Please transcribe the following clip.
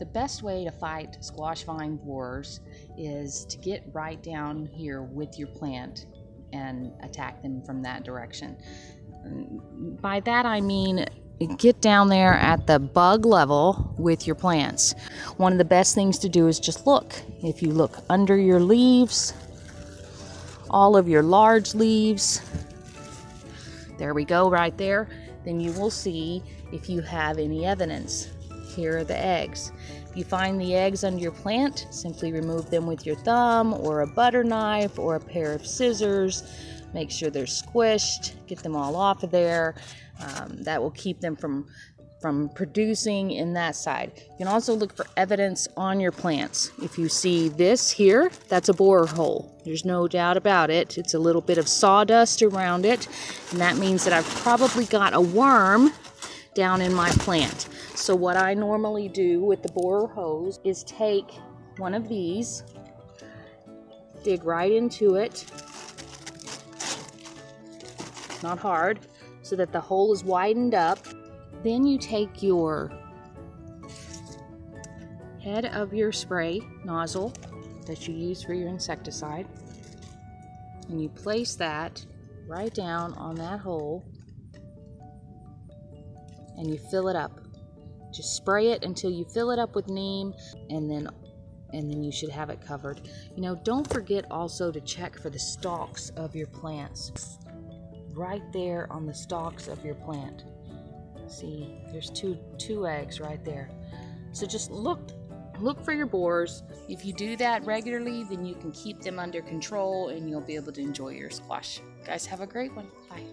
The best way to fight squash vine borers is to get right down here with your plant and attack them from that direction. By that I mean get down there at the bug level with your plants. One of the best things to do is just look. If you look under your leaves, all of your large leaves, there we go right there, then you will see if you have any evidence. Here are the eggs. If you find the eggs under your plant, simply remove them with your thumb or a butter knife or a pair of scissors. Make sure they're squished, get them all off of there. Um, that will keep them from from producing in that side. You can also look for evidence on your plants. If you see this here, that's a borer hole. There's no doubt about it. It's a little bit of sawdust around it, and that means that I've probably got a worm down in my plant. So what I normally do with the borer holes is take one of these, dig right into it, not hard, so that the hole is widened up. Then you take your head of your spray nozzle that you use for your insecticide and you place that right down on that hole and you fill it up. Just spray it until you fill it up with neem and then and then you should have it covered. You know, don't forget also to check for the stalks of your plants right there on the stalks of your plant. See, there's two two eggs right there. So just look look for your borers. If you do that regularly, then you can keep them under control and you'll be able to enjoy your squash. Guys, have a great one. Bye.